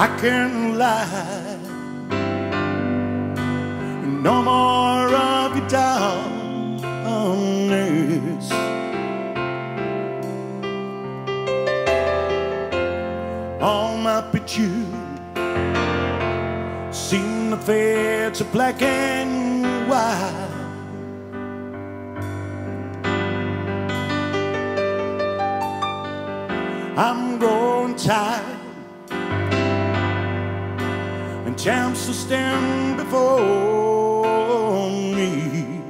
I can't lie. No more of your darkness. All my pictures seem to fade to black and white. I'm growing tired champs to stand before me.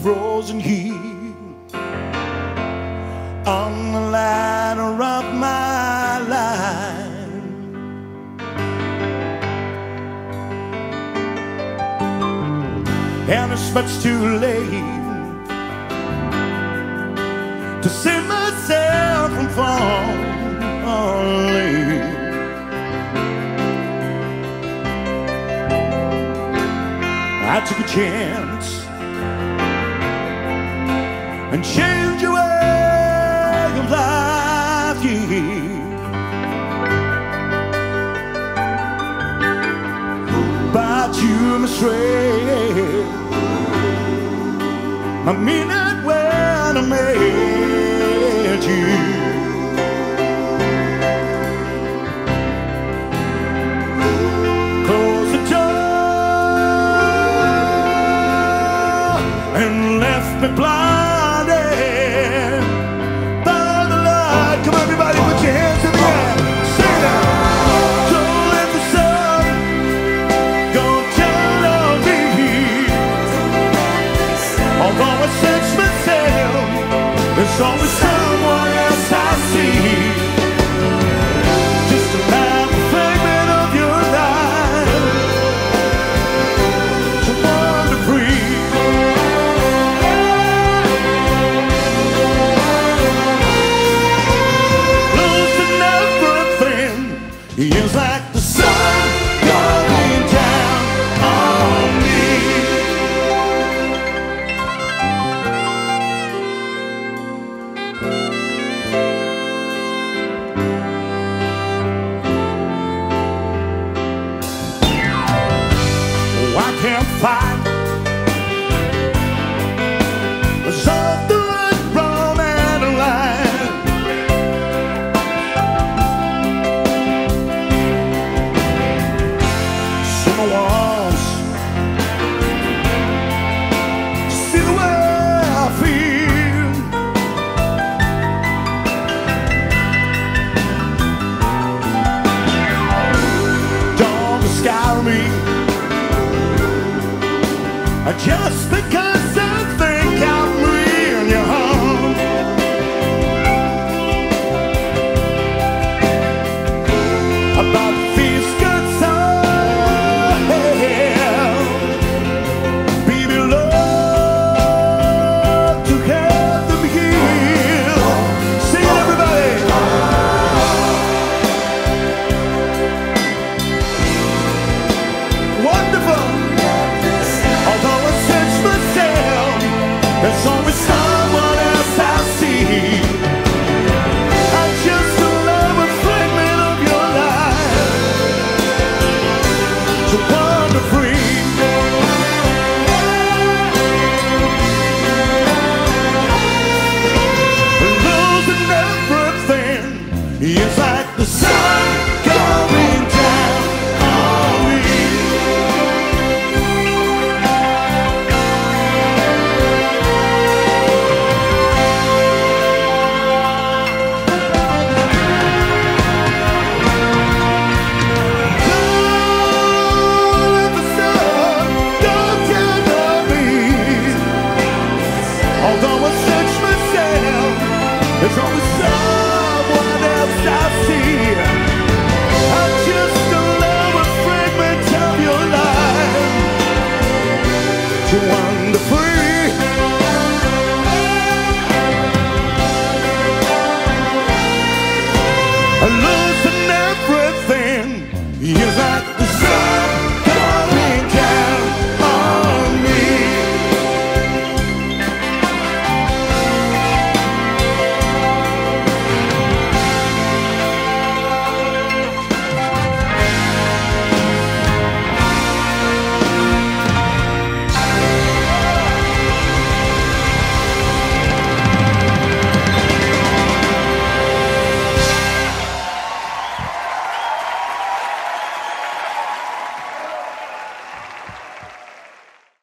Frozen heat on the ladder of my life. And it's much too late to save I took a chance and changed your way of life. Yeah. But you mistreated my minute when I met you. Me blinded by the light. Come on, everybody, put your hands in the air. Sing on me. Although I myself, there's always is like